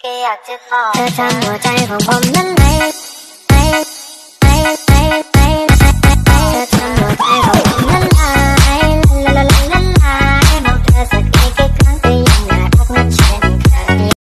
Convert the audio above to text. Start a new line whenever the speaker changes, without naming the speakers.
แค่อยากจ